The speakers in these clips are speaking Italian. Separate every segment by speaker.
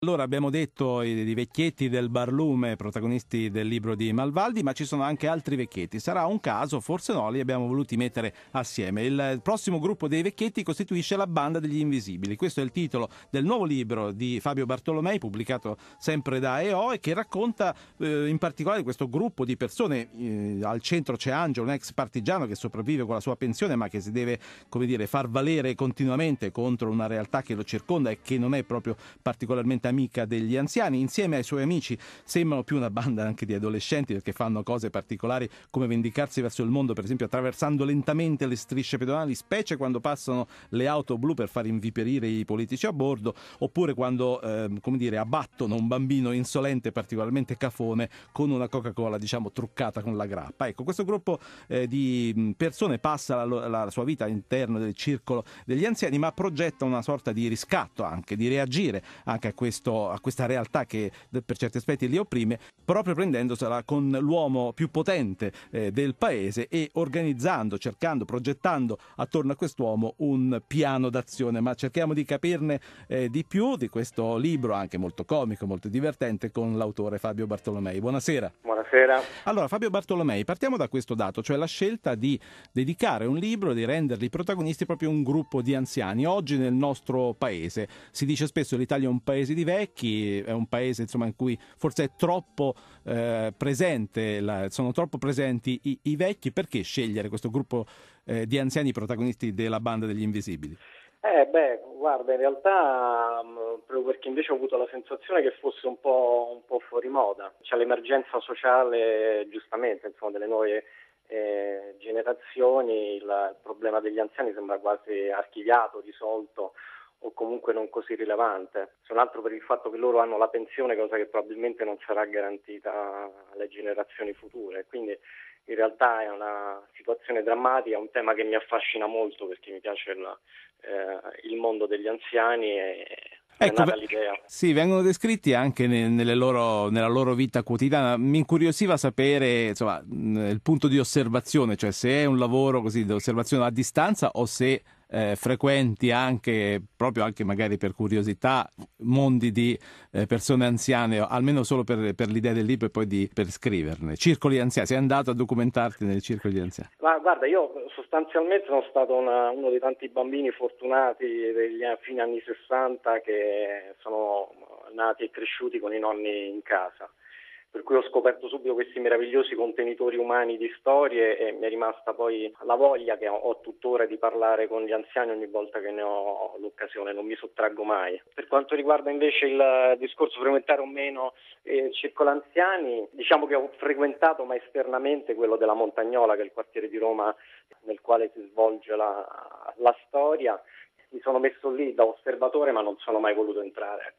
Speaker 1: Allora abbiamo detto i, i, vecchietti del barlume, protagonisti del libro di Malvaldi, ma ci sono anche altri vecchietti. Sarà un caso, forse no, li abbiamo voluti mettere assieme. Il prossimo gruppo dei vecchietti costituisce la banda degli invisibili. Questo è il titolo del nuovo libro di Fabio Bartolomei, pubblicato sempre da EO e che racconta eh, in particolare questo gruppo di persone. Eh, al centro c'è Angelo, un ex partigiano che sopravvive con la sua pensione, ma che si deve, come dire, far valere continuamente contro una realtà che lo circonda e che non è proprio particolarmente amica degli anziani. Insieme ai suoi amici sembrano più una banda anche di adolescenti perché fanno cose particolari come vendicarsi verso il mondo, per esempio attraversando lentamente le strisce pedonali, specie quando passano le auto blu per far inviperire i politici a bordo, oppure quando eh, come dire, abbattono un bambino insolente particolarmente cafone con una Coca-Cola diciamo truccata con la grappa. Ecco, questo gruppo eh, di persone passa la, la sua vita all'interno del circolo degli anziani, ma progetta una sorta di riscatto anche, di reagire anche a questo questo, a questa realtà che per certi aspetti li opprime, proprio prendendosela con l'uomo più potente eh, del paese e organizzando, cercando, progettando attorno a quest'uomo un piano d'azione. Ma cerchiamo di capirne eh, di più di questo libro, anche molto comico, molto divertente, con l'autore Fabio Bartolomei. Buonasera.
Speaker 2: Buonasera.
Speaker 1: Allora, Fabio Bartolomei, partiamo da questo dato, cioè la scelta di dedicare un libro, di renderli protagonisti proprio un gruppo di anziani. Oggi nel nostro paese si dice spesso l'Italia è un paese di vecchi, è un paese insomma, in cui forse è troppo eh, presente, la, sono troppo presenti i, i, vecchi, perché scegliere questo gruppo eh, di anziani protagonisti della banda degli invisibili?
Speaker 2: Eh beh, guarda, in realtà mm, proprio perché invece ho avuto la sensazione che fosse un po', un po fuori moda. C'è l'emergenza sociale, giustamente, insomma, delle nuove eh, generazioni, il, il problema degli anziani sembra quasi archiviato, risolto o comunque non così rilevante, se non altro per il fatto che loro hanno la pensione, cosa che probabilmente non sarà garantita alle generazioni future. Quindi in realtà è una situazione drammatica, è un tema che mi affascina molto perché mi piace il, eh, il mondo degli anziani e Ecco,
Speaker 1: sì, vengono descritti anche ne, loro, nella loro vita quotidiana. Mi incuriosiva sapere insomma, il punto di osservazione, cioè se è un lavoro così di osservazione a distanza o se eh, frequenti anche, proprio anche magari per curiosità, mondi di eh, persone anziane, almeno solo per, per, l'idea del libro e poi di, per scriverne. Circoli anziani, sei andato a documentarti nei circoli anziani?
Speaker 2: Ma guarda, io sostanzialmente sono stato una, uno dei tanti bambini fortunati degli fine anni 60 che sono nati e cresciuti con i nonni in casa per cui ho scoperto subito questi meravigliosi contenitori umani di storie e mi è rimasta poi la voglia che ho tuttora di parlare con gli anziani ogni volta che ne ho l'occasione, non mi sottraggo mai. Per quanto riguarda invece il discorso frequentare o meno eh, circolo anziani, diciamo che ho frequentato ma esternamente quello della Montagnola, che è il quartiere di Roma nel quale si svolge la, la storia. Mi sono messo lì da osservatore ma non sono mai voluto entrare.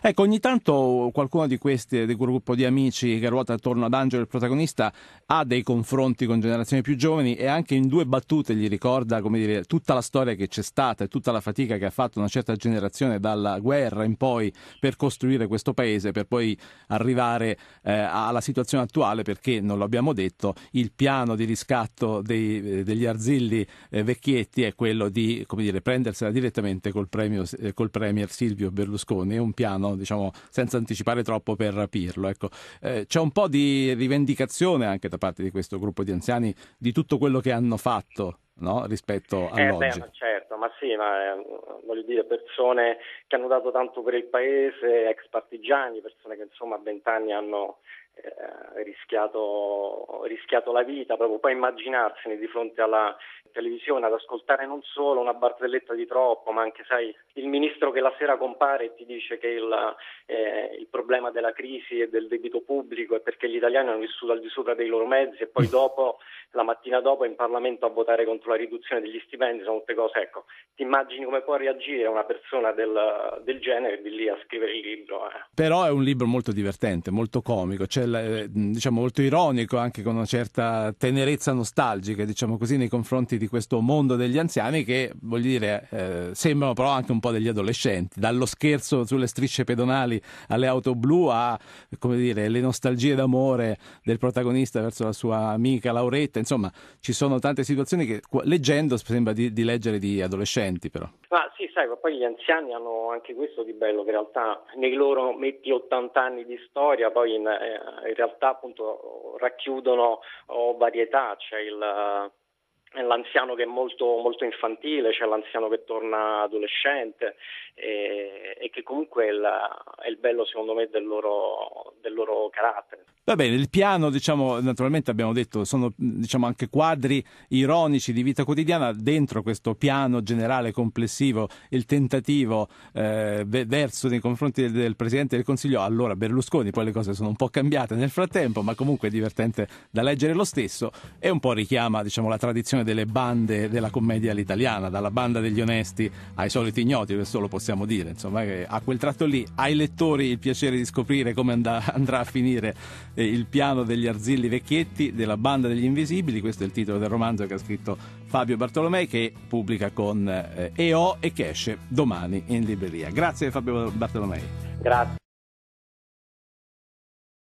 Speaker 2: Ecco.
Speaker 1: Ogni tanto qualcuno di questi, di quel gruppo di amici che ruota attorno ad Angelo, il protagonista, ha dei confronti con generazioni più giovani e anche in due battute gli ricorda come dire, tutta la storia che c'è stata e tutta la fatica che ha fatto una certa generazione dalla guerra in poi per costruire questo paese, per poi arrivare eh, alla situazione attuale, perché, non lo abbiamo detto, il piano di riscatto dei, degli arzilli eh, vecchietti è quello di dire, prendersela direttamente col, premio, eh, col premier Silvio Berlusconi. È un piano piano, diciamo, senza anticipare troppo per rapirlo. Ecco. Eh, c'è un po' di rivendicazione anche da parte di questo gruppo di anziani di tutto quello che hanno fatto no? rispetto all'oggi.
Speaker 2: Eh beh, certo, ma sì, ma eh, voglio dire, persone che hanno dato tanto per il paese, ex partigiani, persone che insomma a vent'anni hanno eh, rischiato, rischiato, la vita, proprio poi immaginarsene di fronte alla televisione ad ascoltare non solo una barzelletta di troppo, ma anche sai, il ministro che la sera compare e ti dice che il, eh, il problema della crisi e del debito pubblico è perché gli italiani hanno vissuto al di sopra dei loro mezzi e poi dopo, la mattina dopo in Parlamento a votare contro la riduzione degli stipendi, sono tutte cose, ecco, ti immagini come può reagire una persona del, del genere di lì a scrivere il libro. Eh.
Speaker 1: Però è un libro molto divertente, molto comico, cioè, diciamo molto ironico, anche con una certa tenerezza nostalgica, diciamo così, nei confronti di questo mondo degli anziani che, voglio dire, eh, sembrano però anche un po' degli adolescenti, dallo scherzo sulle strisce pedonali alle auto blu a, come dire, le nostalgie d'amore del protagonista verso la sua amica Lauretta, insomma, ci sono tante situazioni che leggendo sembra di, di leggere di adolescenti però.
Speaker 2: Ah, sì, sai, poi gli anziani hanno anche questo di bello, che in realtà nei loro metti 80 anni di storia, poi in, eh, in realtà appunto racchiudono oh, varietà, c'è il l'anziano che è molto, molto infantile, c'è cioè l'anziano che torna adolescente e, e che comunque è il, è il, bello secondo me del loro, del loro carattere.
Speaker 1: Va bene, il piano, diciamo, naturalmente abbiamo detto, sono diciamo, anche quadri ironici di vita quotidiana, dentro questo piano generale complessivo, il tentativo eh, verso nei confronti del, del, Presidente del Consiglio, allora Berlusconi, poi le cose sono un po' cambiate nel frattempo, ma comunque è divertente da leggere lo stesso e un po' richiama diciamo, la tradizione delle bande della commedia all'italiana, dalla banda degli onesti ai soliti ignoti, questo lo possiamo dire, insomma, a quel tratto lì ai lettori il piacere di scoprire come andrà a finire eh, il piano degli Arzilli Vecchietti della Banda degli Invisibili, questo è il titolo del romanzo che ha scritto Fabio Bartolomei che pubblica con eh, EO e che esce domani in libreria. Grazie Fabio Bartolomei.
Speaker 2: Grazie.